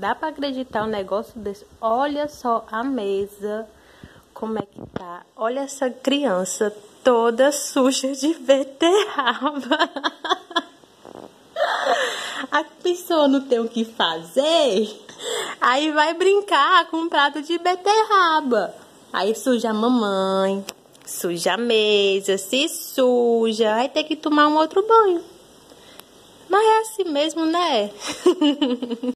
Dá para acreditar um negócio desse? Olha só a mesa, como é que tá. Olha essa criança toda suja de beterraba. A pessoa não tem o que fazer, aí vai brincar com um prato de beterraba. Aí suja a mamãe, suja a mesa, se suja, aí tem que tomar um outro banho. Mas é assim mesmo, né?